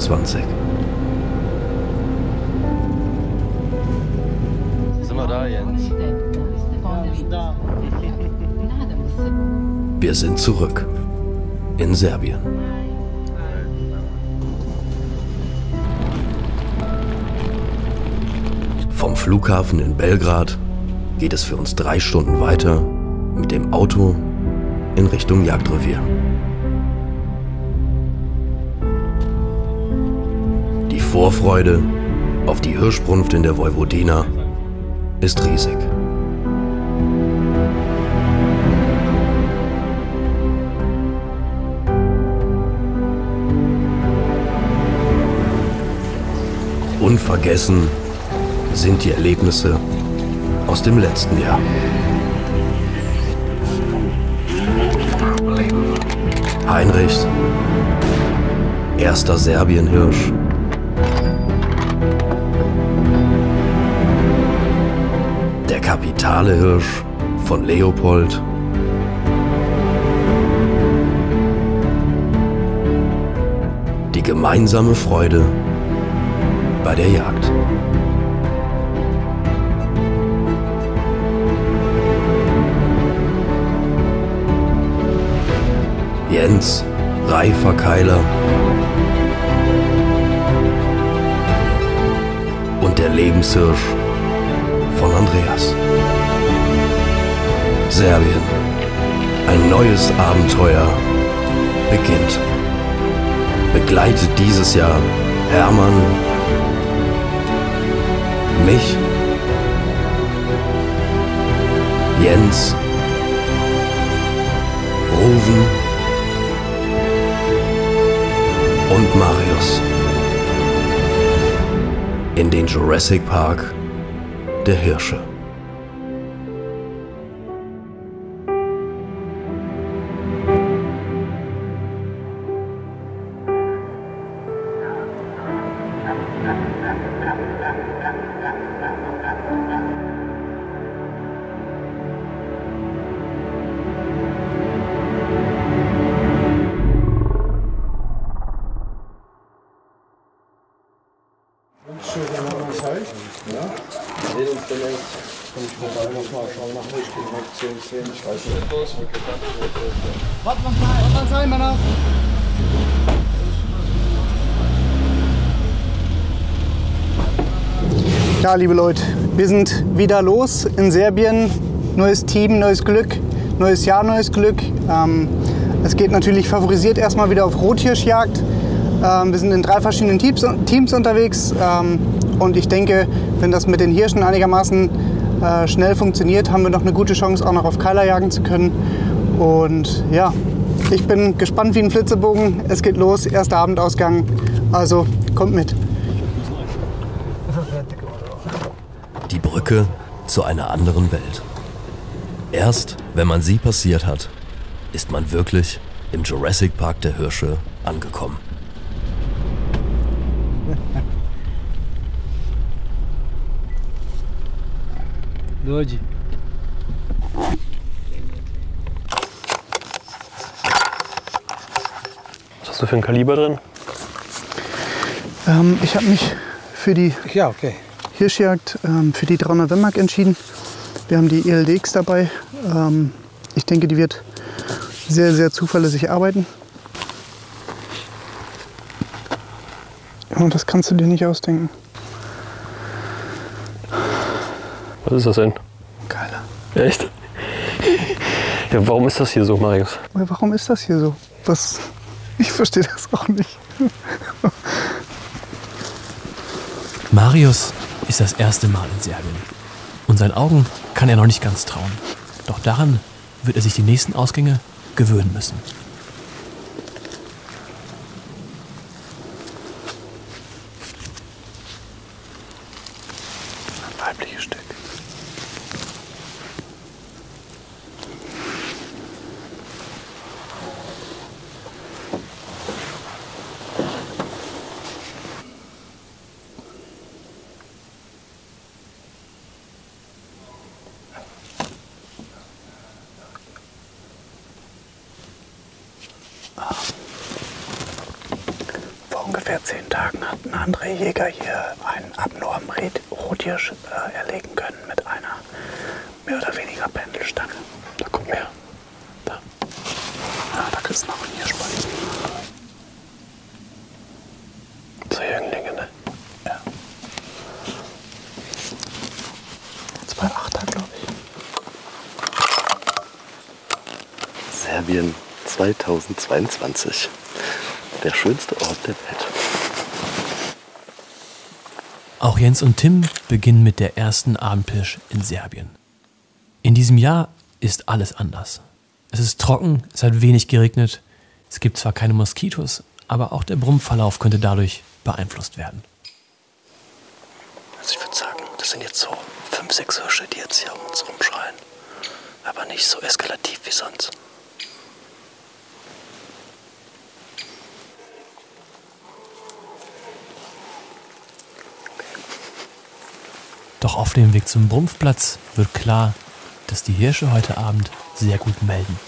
2022. Sind wir da, Jens? Wir sind zurück in Serbien. Vom Flughafen in Belgrad geht es für uns drei Stunden weiter mit dem Auto in Richtung Jagdrevier. Vorfreude auf die Hirschbrunft in der Vojvodina ist riesig. Unvergessen sind die Erlebnisse aus dem letzten Jahr. Heinrich, erster Serbienhirsch. Der kapitale Hirsch von Leopold. Die gemeinsame Freude bei der Jagd. Jens, reifer Keiler und der Lebenshirsch von Andreas. Serbien. Ein neues Abenteuer beginnt. Begleitet dieses Jahr Hermann, mich, Jens, Ruven und Marius in den Jurassic Park der Hirsche. Ja, liebe Leute, wir sind wieder los in Serbien. Neues Team, neues Glück, neues Jahr, neues Glück. Ähm, es geht natürlich favorisiert erstmal wieder auf Rothirschjagd. Ähm, wir sind in drei verschiedenen Teams, Teams unterwegs ähm, und ich denke, wenn das mit den Hirschen einigermaßen äh, schnell funktioniert, haben wir noch eine gute Chance, auch noch auf Keiler jagen zu können. Und ja, ich bin gespannt wie ein Flitzebogen. Es geht los, erster Abendausgang. Also kommt mit. Die Brücke zu einer anderen Welt. Erst wenn man sie passiert hat, ist man wirklich im Jurassic Park der Hirsche angekommen. Dođi. Was hast du für ein Kaliber drin? Ähm, ich habe mich für die Ja, okay. Hirschjagd ähm, für die 300 Wemmark entschieden. Wir haben die ELDX dabei. Ähm, ich denke, die wird sehr, sehr zuverlässig arbeiten. Und das kannst du dir nicht ausdenken. Was ist das denn? Geiler. Echt? Ja, warum ist das hier so, Marius? Warum ist das hier so? Das, ich verstehe das auch nicht. Marius ist das erste Mal in Serbien. Und seinen Augen kann er noch nicht ganz trauen. Doch daran wird er sich die nächsten Ausgänge gewöhnen müssen. Zehn Tagen hat ein anderer Jäger hier einen abnormen Rothirsch äh, erlegen können mit einer mehr oder weniger Pendelstange. Da guck her. Da. Ja, da kriegst du noch einen Hirsch bei. So Jünglinge, ne? Ja. Zwei Achter, glaube ich. Serbien 2022. Der schönste Ort der Welt. Auch Jens und Tim beginnen mit der ersten Abendpirsch in Serbien. In diesem Jahr ist alles anders. Es ist trocken, es hat wenig geregnet, es gibt zwar keine Moskitos, aber auch der Brummverlauf könnte dadurch beeinflusst werden. Also ich würde sagen, das sind jetzt so fünf, sechs Hirsche, die jetzt hier um uns rumschreien. Aber nicht so eskalativ wie sonst. Doch auf dem Weg zum Brumpfplatz wird klar, dass die Hirsche heute Abend sehr gut melden.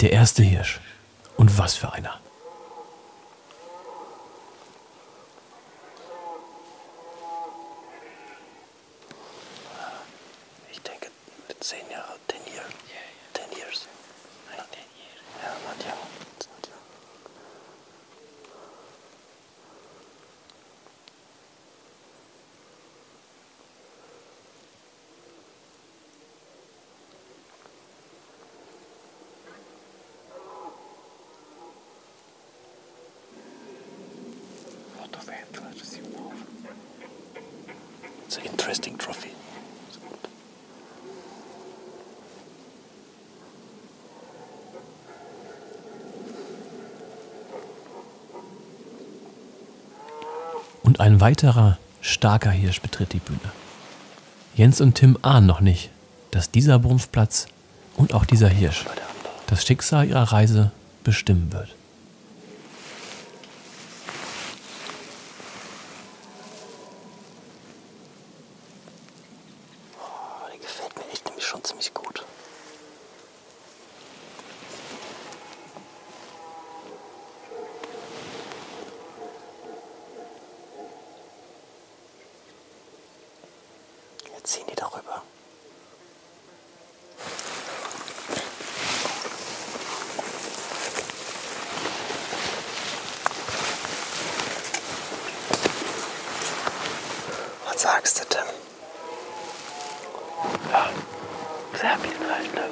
Der erste Hirsch. Und was für einer. Ein weiterer starker Hirsch betritt die Bühne. Jens und Tim ahnen noch nicht, dass dieser Brumpfplatz und auch dieser Hirsch das Schicksal ihrer Reise bestimmen wird. Oh, die gefällt mir echt nämlich schon ziemlich gut. Jetzt ziehen die darüber. Was sagst du, Tim? Ja, Serbien halt, ne?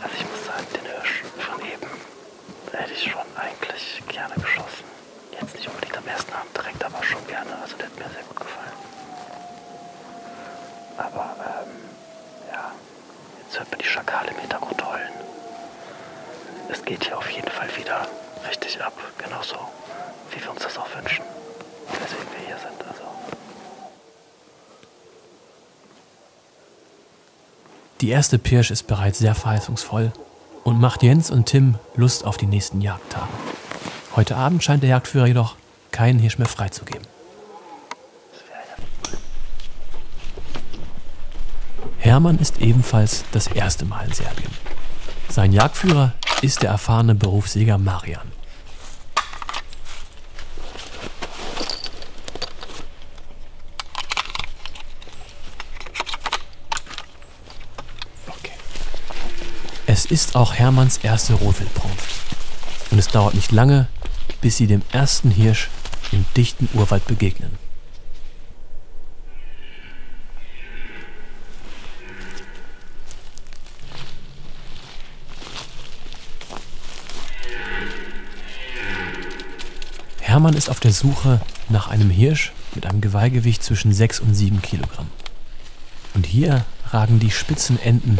Also ich muss sagen, den Hirsch von eben hätte ich schon eigentlich gerne geschossen. Jetzt nicht unbedingt am ersten Abend direkt, aber schon gerne. Also der hat mir sehr gut gefallen. Aber, ähm, ja, jetzt hört man die Schakale im Hintergrund heulen. Es geht hier auf jeden Fall wieder richtig ab. Genauso, wie wir uns das auch wünschen. Weswegen wir hier sind, also. Die erste Pirsch ist bereits sehr verheißungsvoll und macht Jens und Tim Lust auf die nächsten Jagdtage. Heute Abend scheint der Jagdführer jedoch keinen Hirsch mehr freizugeben. Hermann ist ebenfalls das erste Mal in Serbien. Sein Jagdführer ist der erfahrene Berufsjäger Marian. Es ist auch Hermanns erste Rotwildbrunft. Und es dauert nicht lange, bis sie dem ersten Hirsch im dichten Urwald begegnen. Hermann ist auf der Suche nach einem Hirsch mit einem Geweihgewicht zwischen 6 und 7 Kilogramm. Und hier ragen die spitzen Enden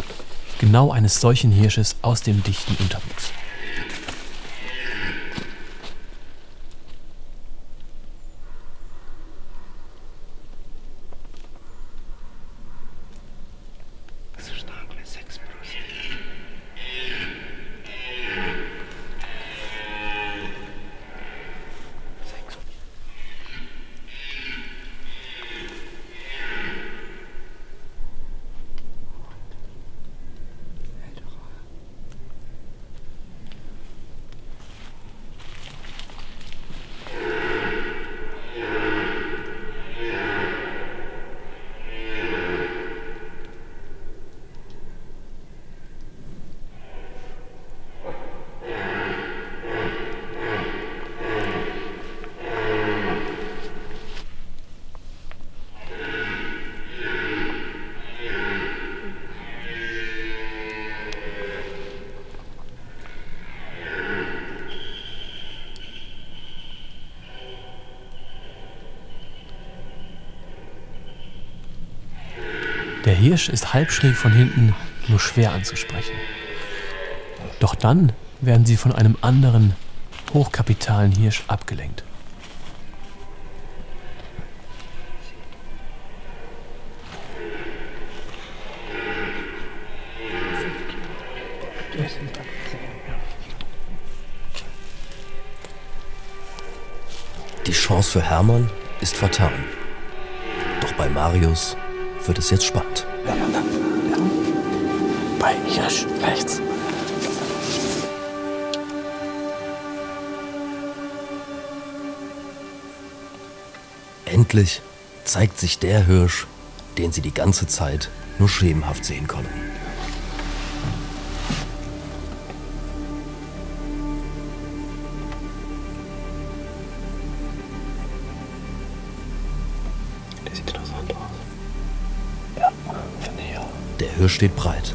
genau eines solchen Hirsches aus dem dichten Unterwuchs. Hirsch ist halb schräg von hinten nur schwer anzusprechen. Doch dann werden sie von einem anderen, hochkapitalen Hirsch abgelenkt. Die Chance für Hermann ist vertan. Doch bei Marius wird es jetzt spannend. Bei Hirsch rechts. Endlich zeigt sich der Hirsch, den sie die ganze Zeit nur schemenhaft sehen konnten. Der Hirsch steht breit.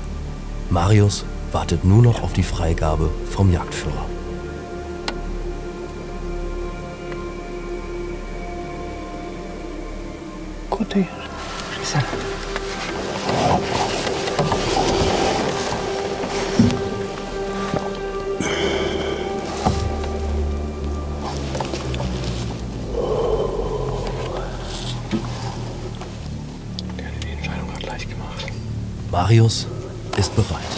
Marius wartet nur noch auf die Freigabe vom Jagdführer. Gute Hirsch. Marius ist bereit.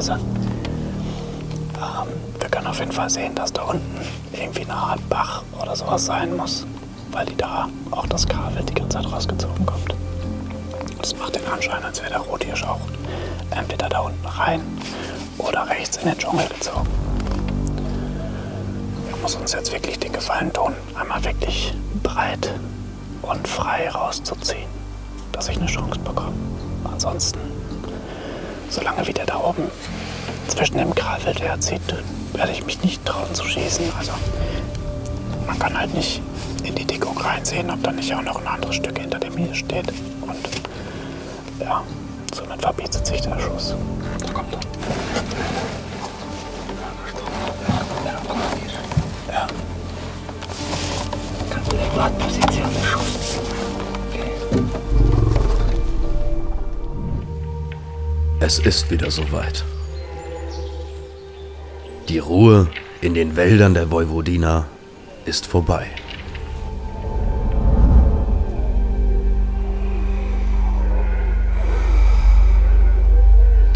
Schneise. Ähm, wir können auf jeden Fall sehen, dass da unten irgendwie eine Art Bach oder sowas sein muss, weil die da auch das Kahlwild die ganze Zeit rausgezogen kommt. Das macht den Anschein, als wäre der Rothirsch auch entweder da unten rein oder rechts in den Dschungel gezogen. Wir müssen uns jetzt wirklich den Gefallen tun, einmal wirklich breit und frei rauszuziehen, dass ich eine Chance bekomme. Ansonsten, solange wie der da oben zwischen dem Gralfeld herzieht, werde ich mich nicht trauen zu schießen. Also man kann halt nicht in die Deckung reinsehen, ob da nicht auch noch ein anderes Stück hinter dem hier steht. Und ja, somit verbietet sich der Schuss. Da kommt er. Ja. Kannst du den Blatt positionieren, Es ist wieder soweit. Die Ruhe in den Wäldern der Vojvodina ist vorbei.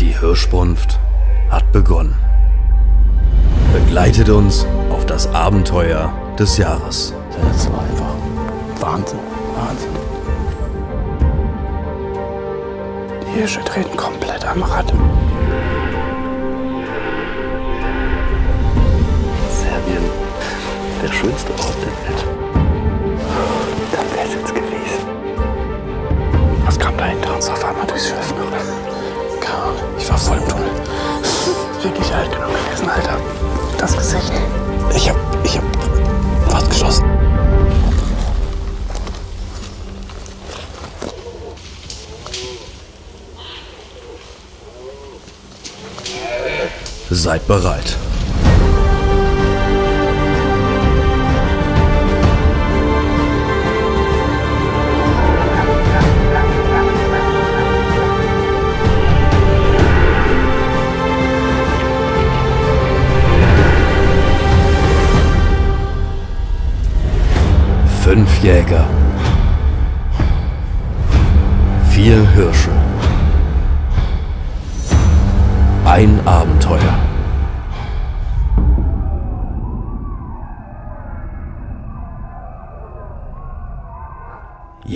Die Hirschbrunft hat begonnen. Begleitet uns auf das Abenteuer des Jahres. Das war einfach Wahnsinn. Wahnsinn. Hirsche treten komplett am Rad. Serbien, der schönste Ort der Welt. Dann wäre es jetzt gewesen. Was kam da hinter uns auf einmal durchs Schiff noch? Keine Ahnung, ich war voll im Tunnel. Wirklich alt genug gewesen, Alter. Das Gesicht. Ich hab, ich hab fast geschossen. Seid bereit. Fünf Jäger. Vier Hirsche. Ein Abenteuer.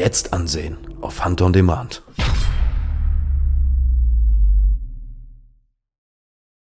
Jetzt ansehen auf Hunt on Demand.